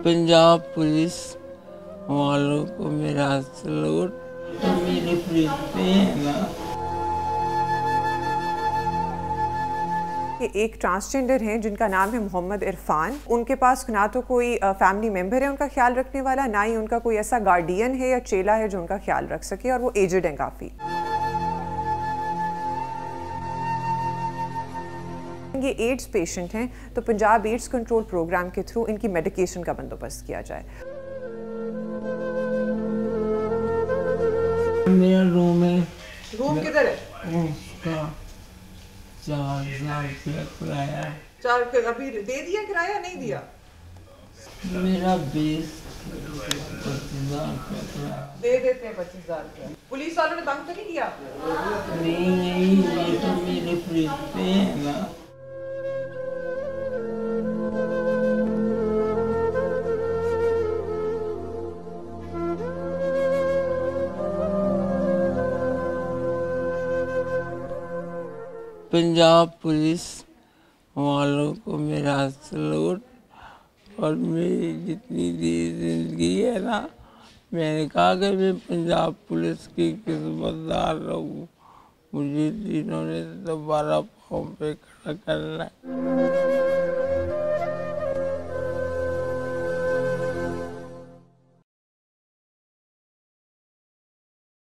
Punjab police वालों को मेरा सलूट। मेरे पुलिस पे कि एक ट्रांसजेंडर हैं, जिनका नाम है मोहम्मद इरफान। उनके पास ना तो कोई फैमिली मेंबर है, उनका ख्याल रखने वाला, ना ही उनका कोई ऐसा गार्डियन है या चेला है जो उनका ख्याल रख सके, और वो एजड हैं काफ़ी। ये एड्स पेशेंट हैं तो पंजाब एड्स कंट्रोल प्रोग्राम के थ्रू इनकी मेडिकेशन का बंदोबस्त किया जाए। मेरा रूम है रूम किधर है? उसका चार हज़ार रुपया किराया चार अभी दे दिया किराया नहीं दिया? मेरा बेस पच्चीस हज़ार दे देते हैं पच्चीस हज़ार रुपया। पुलिस वालों ने तंग तो नहीं किया? नहीं नहीं ये तो मेरे पुलिस पे है ना। पंजाब पुलिस वालों को मेरा सलूट और मेरी जितनी दी ज़िंदगी है ना, मैंने कहा कि मैं पंजाब पुलिस की किस्मतदार रहूँ। मुझे जिन्होंने दोबारा फॉर्म पे खड़ा करना है।